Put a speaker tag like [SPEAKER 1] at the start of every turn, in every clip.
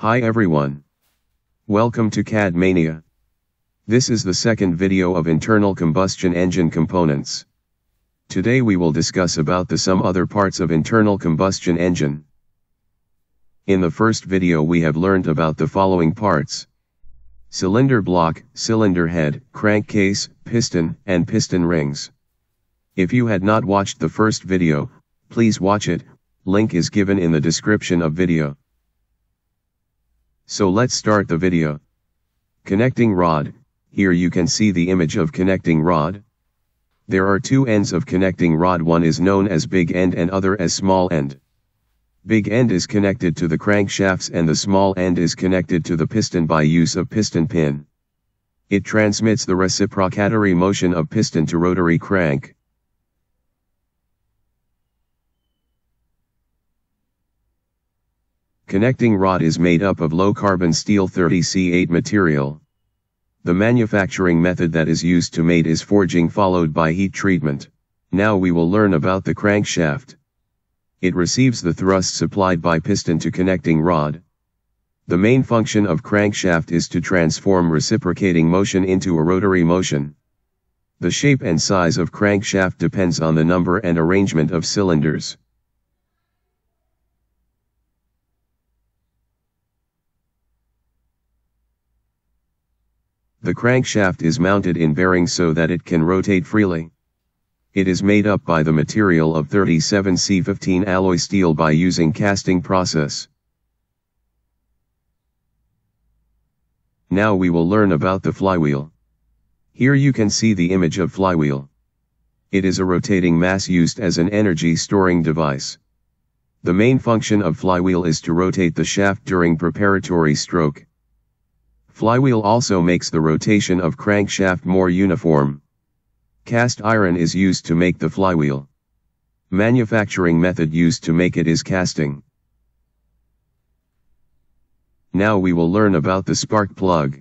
[SPEAKER 1] Hi everyone. Welcome to CAD Maniya. This is the second video of internal combustion engine components. Today we will discuss about the some other parts of internal combustion engine. In the first video we have learned about the following parts. Cylinder block, cylinder head, crankcase, piston, and piston rings. If you had not watched the first video, please watch it, link is given in the description of video. So let's start the video. Connecting rod, here you can see the image of connecting rod. There are two ends of connecting rod one is known as big end and other as small end. Big end is connected to the crankshafts and the small end is connected to the piston by use of piston pin. It transmits the reciprocatory motion of piston to rotary crank. Connecting rod is made up of low carbon steel 30C8 material. The manufacturing method that is used to mate is forging followed by heat treatment. Now we will learn about the crankshaft. It receives the thrust supplied by piston to connecting rod. The main function of crankshaft is to transform reciprocating motion into a rotary motion. The shape and size of crankshaft depends on the number and arrangement of cylinders. The crankshaft is mounted in bearings so that it can rotate freely. It is made up by the material of 37C15 alloy steel by using casting process. Now we will learn about the flywheel. Here you can see the image of flywheel. It is a rotating mass used as an energy storing device. The main function of flywheel is to rotate the shaft during preparatory stroke. Flywheel also makes the rotation of crankshaft more uniform. Cast iron is used to make the flywheel. Manufacturing method used to make it is casting. Now we will learn about the spark plug.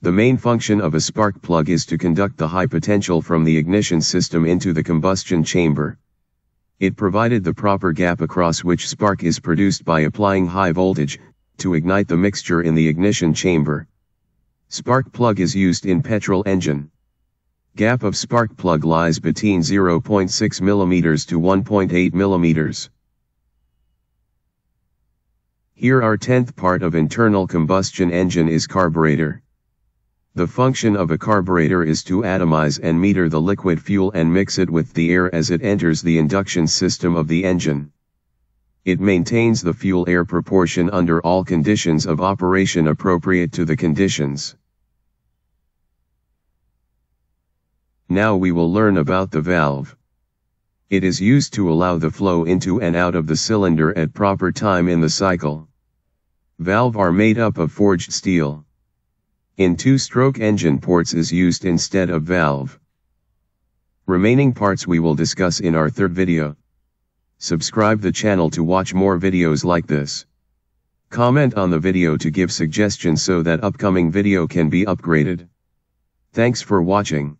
[SPEAKER 1] The main function of a spark plug is to conduct the high potential from the ignition system into the combustion chamber. It provided the proper gap across which spark is produced by applying high voltage, to ignite the mixture in the ignition chamber. Spark plug is used in petrol engine. Gap of spark plug lies between 0.6 mm to 1.8 mm. Here our tenth part of internal combustion engine is carburetor. The function of a carburetor is to atomize and meter the liquid fuel and mix it with the air as it enters the induction system of the engine. It maintains the fuel-air proportion under all conditions of operation appropriate to the conditions. Now we will learn about the valve. It is used to allow the flow into and out of the cylinder at proper time in the cycle. Valve are made up of forged steel. In two-stroke engine ports is used instead of valve. Remaining parts we will discuss in our third video. Subscribe the channel to watch more videos like this. Comment on the video to give suggestions so that upcoming video can be upgraded. Thanks for watching.